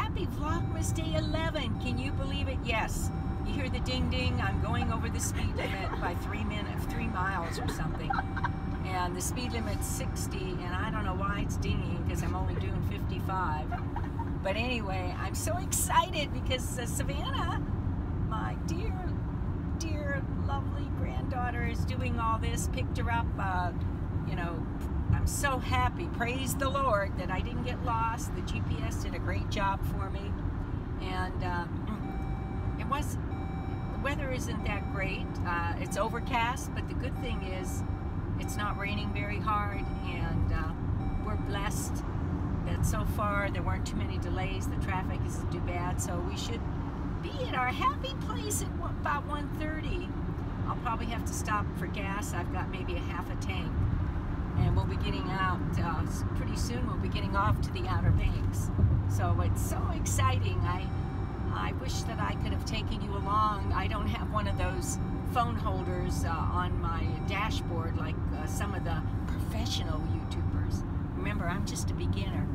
Happy Vlogmas Day 11. Can you believe it? Yes. You hear the ding ding. I'm going over the speed limit by three minutes, three miles or something. And the speed limit's 60, and I don't know why it's dinging because I'm only doing 55. But anyway, I'm so excited because uh, Savannah, my dear, dear, lovely granddaughter, is doing all this. Picked her up, uh, you know, so happy. Praise the Lord that I didn't get lost. The GPS did a great job for me. And uh, it was, the weather isn't that great. Uh, it's overcast, but the good thing is it's not raining very hard. And uh, we're blessed that so far there weren't too many delays. The traffic isn't too bad. So we should be at our happy place at about 1.30. I'll probably have to stop for gas. I've got maybe a half a tank and we'll be getting out uh, pretty soon. We'll be getting off to the Outer Banks. So it's so exciting. I, I wish that I could have taken you along. I don't have one of those phone holders uh, on my dashboard like uh, some of the professional YouTubers. Remember, I'm just a beginner.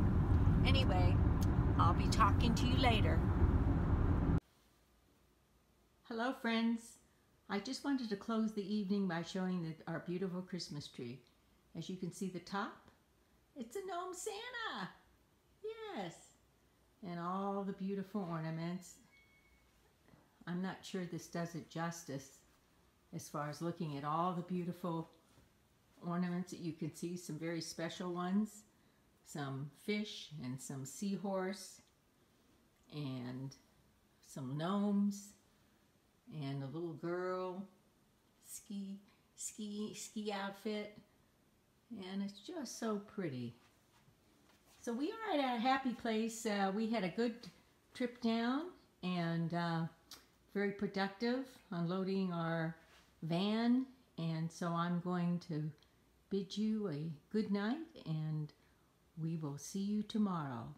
Anyway, I'll be talking to you later. Hello, friends. I just wanted to close the evening by showing the, our beautiful Christmas tree. As you can see the top, it's a gnome Santa. Yes. And all the beautiful ornaments. I'm not sure this does it justice as far as looking at all the beautiful ornaments that you can see, some very special ones, some fish and some seahorse and some gnomes and a little girl ski ski ski outfit and it's just so pretty. So we are at a happy place. Uh, we had a good trip down and uh, very productive unloading our van and so I'm going to bid you a good night and we will see you tomorrow.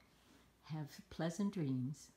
Have pleasant dreams.